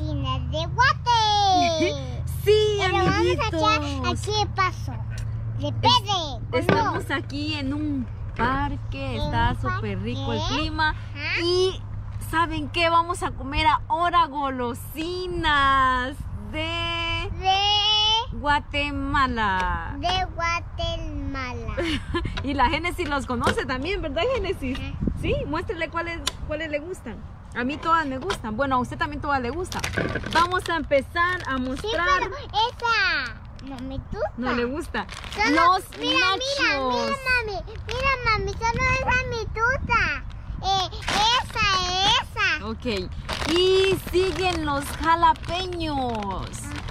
a hacer cine de guate. sí, Pero vamos amiguitos. echar aquí de paso. De pede. ¿o no? Estamos aquí en un parque, ¿En está súper rico el clima. Y ¿saben qué? Vamos a comer ahora golosinas de De, Guatemala. de Guatemala. Y la Génesis los conoce también, ¿verdad, Génesis? Ajá. Sí, muéstrele cuáles, cuáles le gustan. A mí todas me gustan. Bueno, a usted también todas le gustan. Vamos a empezar a Sí, mostrar. pero esa no me gusta. No le gusta. Solo- Los mira, mira, nachos. mira, mami. Mira, mami, solo esa mi tuta. Eh, esa, esa. Ok. Y siguen los jalapeños.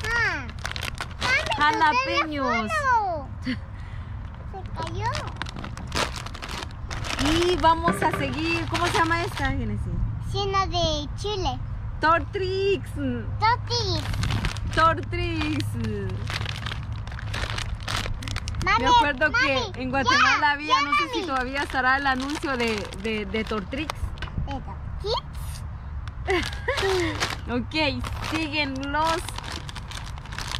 Ajá. Mami, Jalapeños. Se cayó. Y vamos a seguir. ¿Cómo se llama esta, Génesis? Lleno de chile. Tortrix. Tortrix. Mami, Me acuerdo mami, que en Guatemala ya, había, ya, no sé si todavía estará el anuncio de, de, de Tortrix. ¿De Totis? Ok, siguen los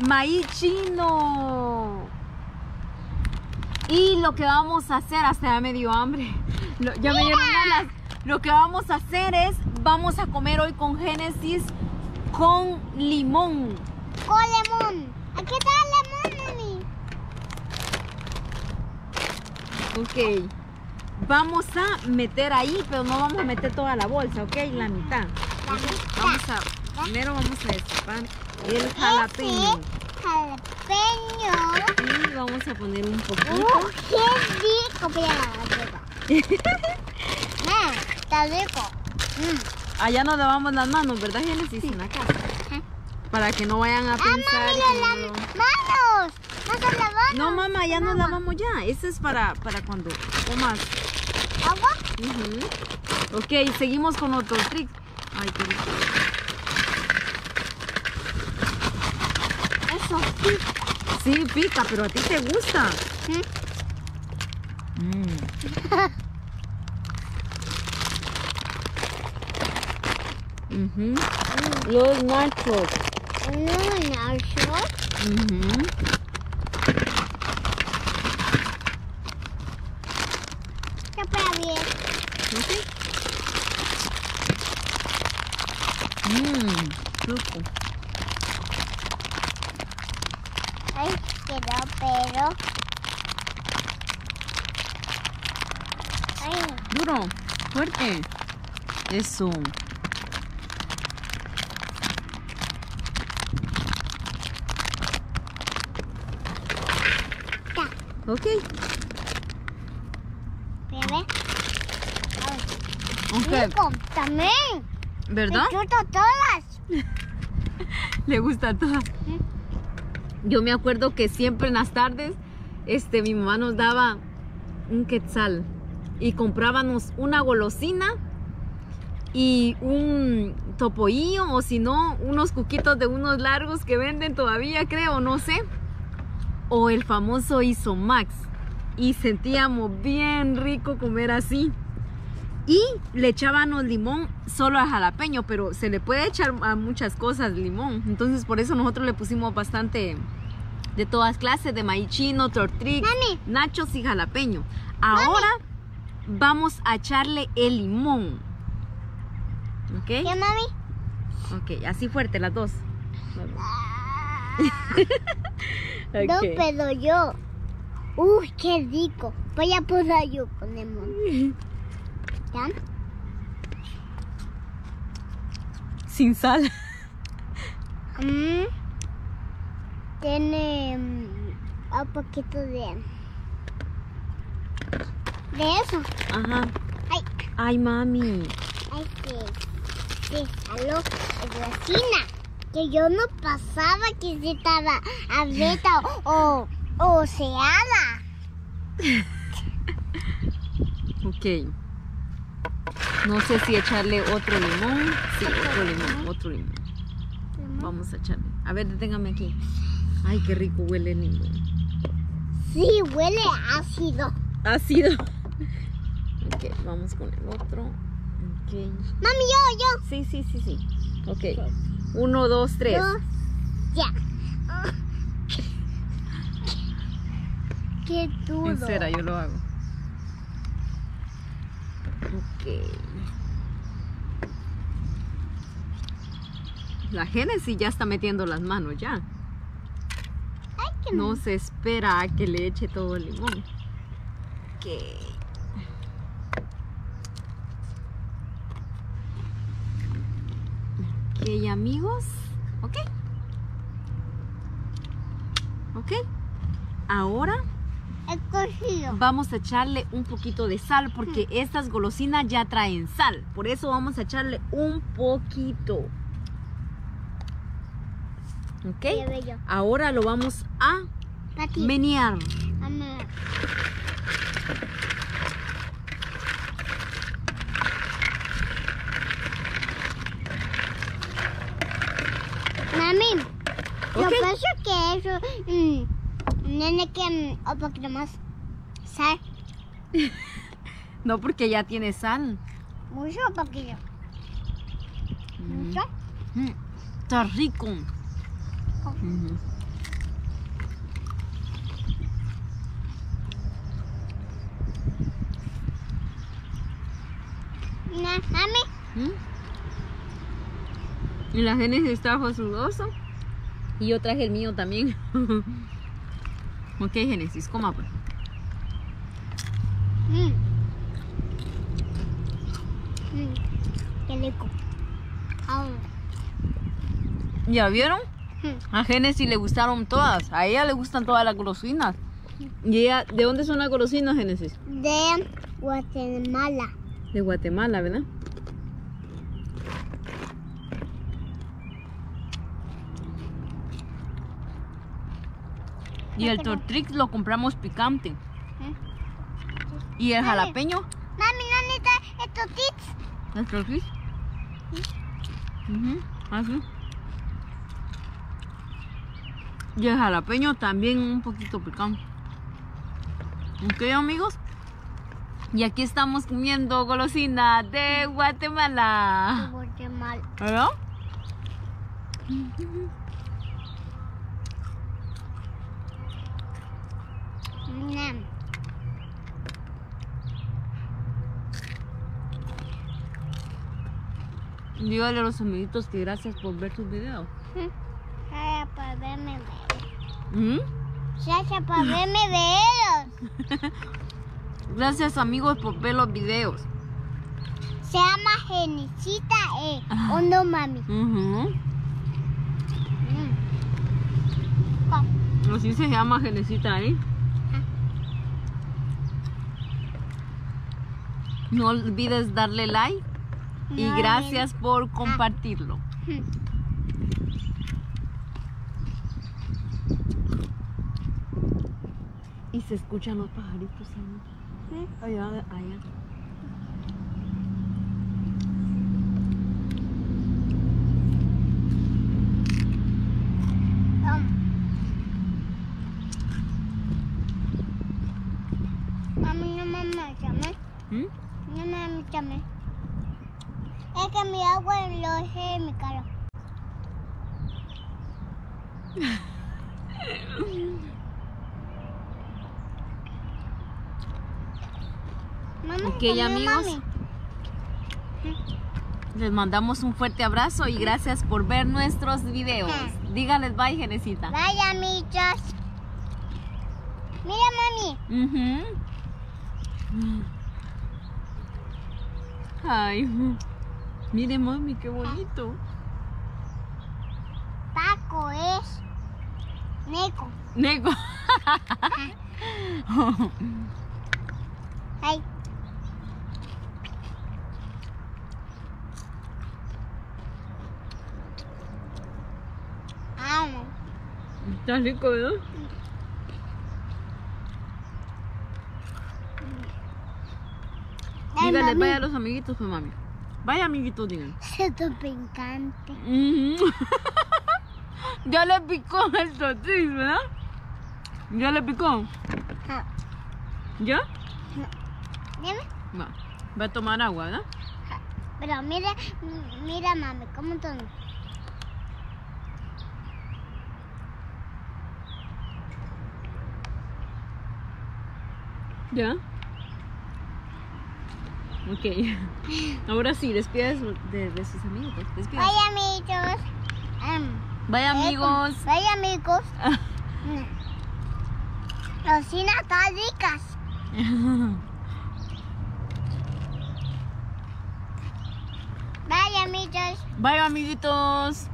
maíz chino. Y lo que vamos a hacer, hasta ya me dio hambre. Lo- ya me dieron ganas. Lo que vamos a hacer es, vamos a comer hoy con Génesis con limón. Con limón. Aquí está el limón, mami. Ok. Vamos a meter ahí, pero no vamos a meter toda la bolsa, ok, la mitad. La Ok, mitad. Vamos a, primero vamos a destapar el jalapeño. Ese jalapeño. Y vamos a poner un poquito. ¡Uh, qué rico! Mm, está rico. Mm. Allá nos lavamos las manos, ¿verdad, Génesis? En la casa. Ajá. Para que no vayan a ¡Ah, pensar mami, que no- manos! ¡No se lavaron! No, mamá, ya nos lavamos ya. Eso es para, para cuando comas. ¿Agua? Ujú. Ok, seguimos con otro trick. Ay, qué rico. Eso sí. Sí, pica, pero a ti te gusta. Mm. Ujú. Los nachos. No, nacho. Ujú. Está para bien. Ok. Mmm, rico. Ay, quedó, pero... Ay, Duro, fuerte. Eso. Ok. Bebé. Ok. Rico, también. ¿Verdad? Me todas. Le gusta todas. Yo me acuerdo que siempre en las tardes, este, mi mamá nos daba un quetzal y comprábamos una golosina y un topoillo o si no, unos cuquitos de unos largos que venden todavía, creo, no sé. O el famoso Isomax. Y sentíamos bien rico comer así. Y le echábamos limón solo al jalapeño, pero se le puede echar a muchas cosas limón. Entonces por eso nosotros le pusimos bastante de todas clases, de maíz chino, Mami. nachos y jalapeño. Ahora vamos a echarle el limón. ¿Ok? ¿Qué, mami? Ok, así fuerte las dos. No, pero yo. Uy, qué rico. Voy a posar yo con limón. ¿Ya? Sin sal. Mm. Tiene mm, un poquito de. De eso. Ajá. Ay, Ay, mami. ay, sí. Sí, aló, cocina. Que yo no pasaba que se estaba abierta o, o seada. Ok. No sé si echarle otro limón. Sí, otro limón, otro limón. Vamos a echarle. A ver, deténgame aquí. Ay, qué rico huele el limón. Sí, huele ácido. Ácido. Ok, vamos con el otro. Ok. Mami, yo, yo. Sí, sí, sí, sí. Ok. Uno, dos, tres. Dos. Ya. Qué duro. En cera, yo lo hago. Ok. La Génesis ya está metiendo las manos ya. Ay, No se espera a que le eche todo el limón. Ok. Ok, amigos. Ok. Ok. Ahora vamos a echarle un poquito de sal porque estas golosinas ya traen sal. Por eso vamos a echarle un poquito. Ok. Ahora lo vamos a menear. Mami. Yo pienso que eso mm, tiene que mm, un poquito más sal, No porque ya tiene sal. mucho o poquito. Mucho. Mm, Está rico. Ujú. Na- Mami, Y la Génesis trajo su oso. Y yo traje el mío también. ok, Génesis, coma pues. mm. Mm, qué rico. ¿Ya vieron? Mm. A Génesis le gustaron todas. A ella le gustan todas las golosinas. ¿Y ella, de dónde son las golosinas, Génesis? De Guatemala. De Guatemala, ¿verdad? Y el tortrix lo compramos picante. ¿Y el jalapeño? Mami, ¿dónde está estos tips? ¿El tortrix? Ujú, así. Y el jalapeño también un poquito picante. Ok, amigos. Y aquí estamos comiendo golosina de Guatemala. Guatemala. ¿Verdad? Dígale a los amiguitos que gracias por ver sus videos. Gracias por verme ver. ¿Mm? Gracias por verme ver. Gracias amigos por ver los videos. Se llama Genicita E. Ah. ¿O no, mami? Mm. Co- Así se llama Genesita, ¿eh? No olvides darle like y No, gracias por compartirlo. Mm. Y se escuchan los pajaritos. Mm. Allá, allá. Tom. Mami, no me llame. ¿Mm? No me llame. Es que mi agua lo dejé en mi cara. Ok, amigos. Les mandamos un fuerte abrazo y gracias por ver nuestros videos. Dígales bye, Genesita. Vaya, amigos. Mira, mami. Ujú. Ay, mire mami, qué bonito. Paco es Neco. Nego. Ay. Amo. Está rico, ¿verdad? Dígale bye a los amiguitos, pues mami. Vaya amiguitos, digan. Se te picante. Ujú. ya le picó el tortilla, ¿verdad? ¿Ya le picó? ¿Ya? Dime. Va. Va a tomar agua, ¿verdad? Pero mira, mira mami, cómo son. ¿Ya? Ok. Ahora sí, despides de, de sus amigos. Despídase. Bye amigos. Em, Bye, amigos. Bye amigos. Cocina están ricas. Bye amigos. Bye, amiguitos.